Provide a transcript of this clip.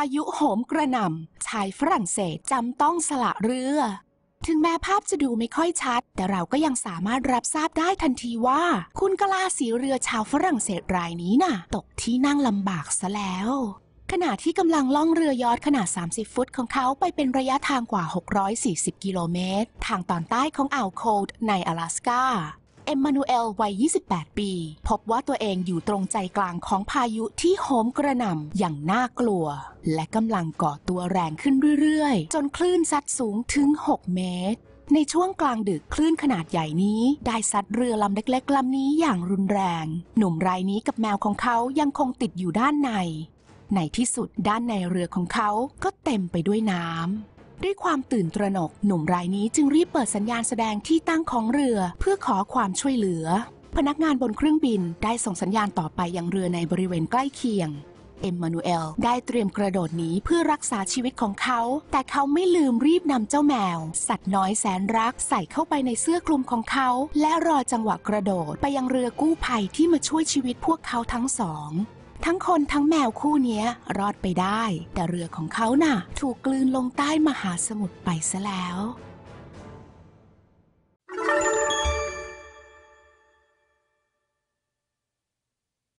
ายุโหมกระหน่ำชายฝรั่งเศสจำต้องสละเรือ ถึงแม้ภาพจะดูไม่ค่อยชัด แต่เราก็ยังสามารถรับทราบได้ทันทีว่า คุณกลาสีเรือชาวฝรั่งเศสรายนี้น่ะ ตกที่นั่งลำบากซะแล้ว ขณะที่กำลังล่องเรือยอทขนาด 30 ฟุตของเขาไปเป็นระยะทางกว่า 640 กิโลเมตร ทางตอนใต้ของอ่าวโคลด์ใน阿拉สกา เอ็มมานูเอลวัย 28 ปี พบว่าตัวเองอยู่ตรงใจกลางของพายุที่โหมกระหน่ำอย่างน่ากลัว และกำลังก่อตัวแรงขึ้นเรื่อยๆ จนคลื่นซัดสูงถึง 6 เมตรในช่วงกลางดึกคลื่นขนาดใหญ่นี้ ได้ซัดเรือลำเล็กๆลำนี้อย่างรุนแรง หนุ่มรายนี้กับแมวของเขายังคงติดอยู่ด้านใน ในที่สุดด้านในเรือของเขาก็เต็มไปด้วยน้ำ ด้วยความตื่นตระหนกหนุ่มรายนี้จึงรีบเปิดสัญญาณแสดงที่ตั้งของเรือเพื่อขอความช่วยเหลือ พนักงานบนเครื่องบินได้ส่งสัญญาณต่อไปยังเรือในบริเวณใกล้เคียง เอ็มมานูเอลได้เตรียมกระโดดหนีเพื่อรักษาชีวิตของเขา แต่เขาไม่ลืมรีบนำเจ้าแมว สัตว์น้อยแสนรักใส่เข้าไปในเสื้อคลุมของเขา และรอจังหวะกระโดดไปยังเรือกู้ภัยที่มาช่วยชีวิตพวกเขาทั้งสอง ทั้งคนทั้งแมวคู่นี้รอดไปได้ แต่เรือของเขาน่ะ ถูกกลืนลงใต้มหาสมุทรไปซะแล้ว